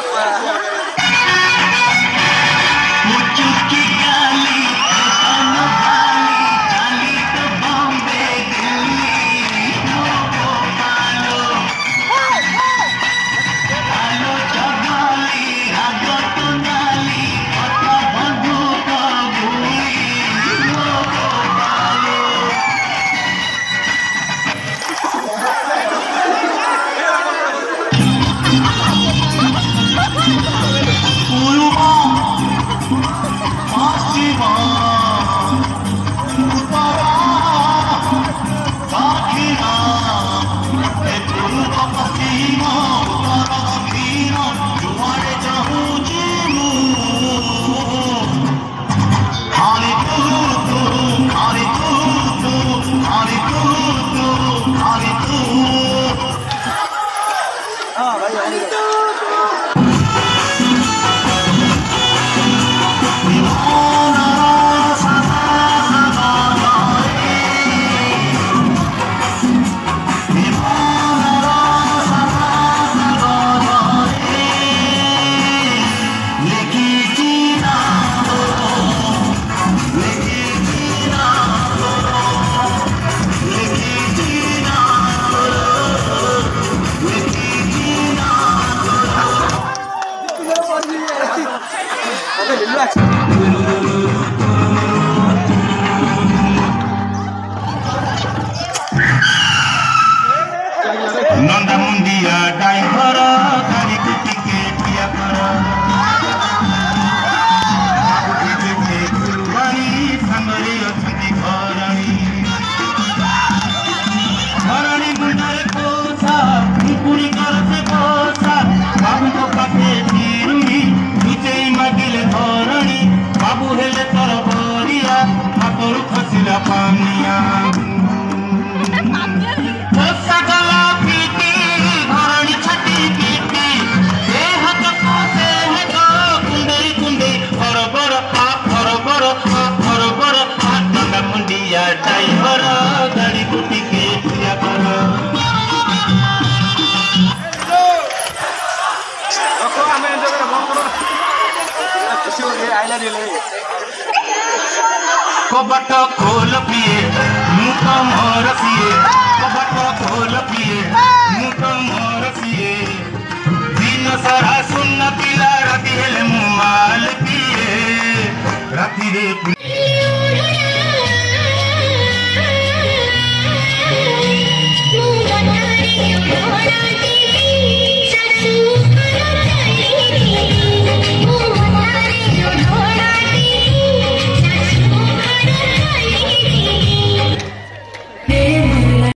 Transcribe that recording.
すご。कबट खोल पिए मुख मोर पिए। कबट खोल पिए मुख मोर पिए। दिन सारा सुन पिला राति मुमाल पिए। राति